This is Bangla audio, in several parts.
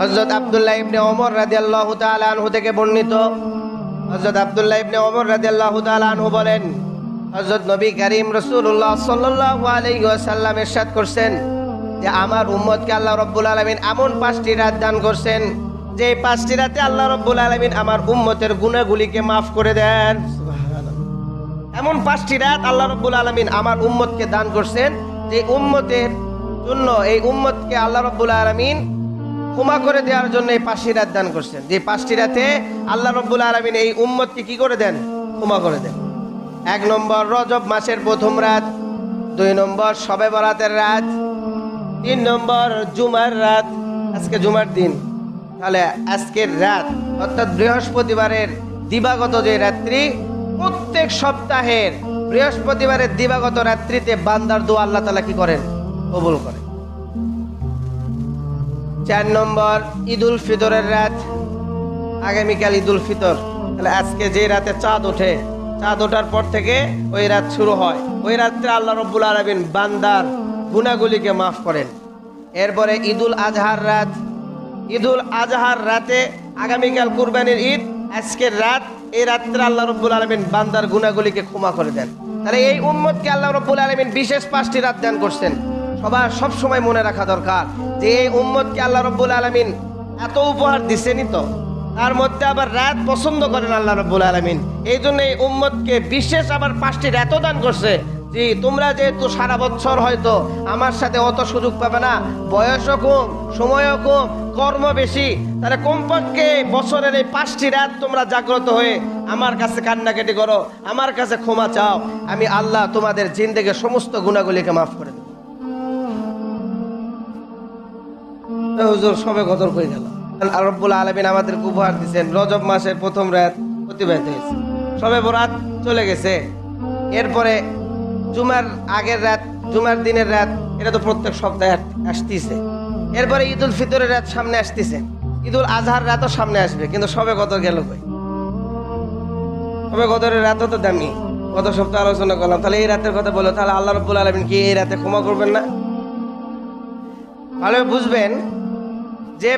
হজরত আবদুল্লাহ ইবনে ওমর রাদিয়াল্লাহু তাআলা আনহু থেকে বর্ণিত। হজরত আবদুল্লাহ ইবনে ওমর রাদিয়াল্লাহু তাআলা আনহু বলেন হজরত নবী করিম রাসূলুল্লাহ সাল্লাল্লাহু আলাইহি ওয়াসাল্লাম ইরশাদ করছেন যে আমার উম্মতকে আল্লাহ রব্বুল আলামিন এমন পাঁচটি রাত দান করছেন, যে পাঁচটি রাতে আল্লাহ রব্বুল আলামিন আমার উম্মতের গুনাহগুলিকে মাফ করে দেন। এমন পাঁচটি রাত আল্লাহ রব্বুল আলমিন আমার উম্মতকে দান করছেন, যে উম্মতের জন্য এই উম্মতকে আল্লাহ রব্বুল আলমিন ক্ষমা করে দেওয়ার জন্য এই পাঁচটি রাত দান করছেন। যে পাঁচটি রাতে আল্লাহ রব্বুল আলমিন এই উম্মতকে কি করে দেন? ক্ষমা করে দেন। এক নম্বর রজব মাসের প্রথম রাত, দুই নম্বর সবে বরাতের রাত, তিন নম্বর জুমার রাত। আজকে জুমার দিন। তাহলে আজকের রাত, অর্থাৎ বৃহস্পতিবারের দিবাগত যে রাত্রি, প্রত্যেক সপ্তাহের বৃহস্পতিবারের দিবাগত রাত্রিতে বান্দার দোয়া আল্লাহ তালা কি করেন? কবুল করেন। চার নম্বর ঈদুল ফিতরের রাত। আগামীকাল ঈদুল ফিতর। তাহলে আজকে যে রাতে চাঁদ ওঠে, চাঁদ ওঠার পর থেকে ওই রাত শুরু হয়। ওই রাত্রে আল্লাহ রব্বুল আলমিন বান্দার গুনাগুলিকে মাফ করেন। এরপরে ঈদুল আজহার রাত। ঈদুল আজহার রাতে আগামীকাল কুরবানির ঈদ। আজকের রাত, এই রাত্রে আল্লাহ রব্বুল আলমিন বান্দার গুনাগুলিকে ক্ষমা করে দেন। তাহলে এই উম্মতকে আল্লাহ রব্বুল আলমিন বিশেষ পাঁচটি রাত দান করছেন। সবার সব সময় মনে রাখা দরকার যে এই উম্মতকে আল্লাহ রব্বুল আলমিন এত উপহার দিচ্ছেনই তো। তার মধ্যে আবার রাত পছন্দ করেন আল্লাহ রব্বুল আলমিন। এই জন্য এই উম্মতকে বিশেষ আবার পাঁচটি রাতও দান করছে। জি, তোমরা যেহেতু সারা বছর হয়তো আমার সাথে অত সুযোগ পাবে না, বয়সও কম, সময়ও কম, কর্ম বেশি, তাহলে কমপক্ষে বছরের এই পাঁচটি রাত তোমরা জাগ্রত হয়ে আমার কাছে কান্নাকাটি করো, আমার কাছে ক্ষমা চাও। আমি আল্লাহ তোমাদের জিন্দেগে সমস্ত গুণাগুলিকে মাফ করে দেব। সবে গেল। আল্লাহ রব্বুল আলমিন আমাদেরকে উপহার দিচ্ছেন রজব মাসের প্রথম রাত অতিবাহিত হয়েছে। সবে বরাত চলে গেছে। এরপরে জুমার আগের রাত, জুমার দিনের রাত, এটা তো প্রত্যেক সপ্তাহে আস- আসতেছে। এরপরে ঈদ উল ফিতরের রাত সামনে আসতেছে। ঈদ উল আজহার রাতও সামনে আসবে, কিন্তু সবে কত গেল কই? সবে কদরের রাতও তো দামি। গত সপ্তাহে আলোচনা করলাম, তাহলে এই রাতের কথা বলো। তাহলে আল্লাহ রব্বুল আলমিন কি এই রাতে ক্ষমা করবেন না? ভালো বুঝবেন যে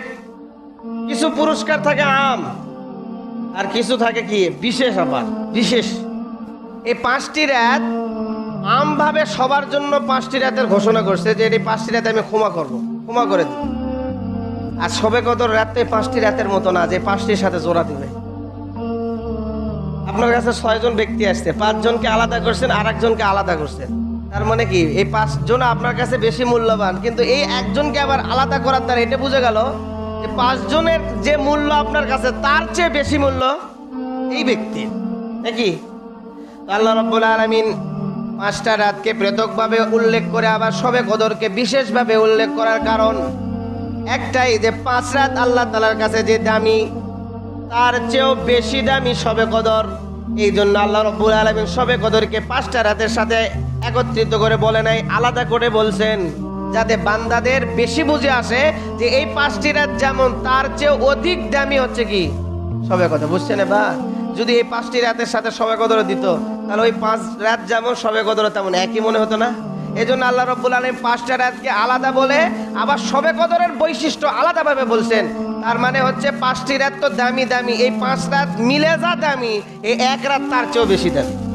কিছু পুরস্কার থাকে আম, আর কিছু থাকে কি, বিশেষ আবার, বিশেষ। এই পাঁচটি রাত আমভাবে সবার জন্য পাঁচটি রাতের ঘোষণা করছে যে এই পাঁচটি রাতে আমি ক্ষমা করব, ক্ষমা করে দিব। আর সবে কত রাত পাঁচটি রাতের মতো না, যে পাঁচটির সাথে জোড়া দিবে। আপনার কাছে ছয়জন ব্যক্তি আসছে, পাঁচজনকে আলাদা করছেন আর একজনকে আলাদা করছেন। তার মানে কি, এই পাঁচজন আপনার কাছে বেশি মূল্যবান, কিন্তু এই একজনকে আবার আলাদা করার দ্বারা এটা বুঝে গেল যে পাঁচজনের যে মূল্য আপনার কাছে, তার চেয়ে বেশি মূল্য এই ব্যক্তির। নাকি? আল্লাহ রব্বুল আলমিন পাঁচটা রাতকে পৃথকভাবে উল্লেখ করে আবার সবে কদরকে বিশেষভাবে উল্লেখ করার কারণ একটাই যে পাঁচ রাত আল্লাহ তালার কাছে যে দামি, তার চেয়েও বেশি দামি সবে কদর এই জন্য আল্লাহ রব্বুল আলমিন সবে কদরকে পাঁচটা রাতের সাথে একত্রিত করে বলে নাই, আলাদা করে বলছেন, যাতে বান্দাদের বেশি বুঝে আসে যে এই পাঁচটি রাত যেমন তার চেয়ে অধিক দামি হচ্ছে কি? সবে কথা বুঝছেন বা যদি এই পাঁচটি রাতের সাথে সবে কদর দিত, তাহলে ওই পাঁচ রাত যেমন সবে কদর, তেমন একই মনে হতো না? এই জন্য আল্লাহ রব্বুল আলম পাঁচটা রাতকে আলাদা বলে আবার সবে কদরের বৈশিষ্ট্য আলাদাভাবে বলছেন তার মানে হচ্ছে পাঁচটি রাত তো দামি দামি। এই পাঁচ রাত মিলে যা দামি, এই এক রাত তার চেয়েও বেশি দামি।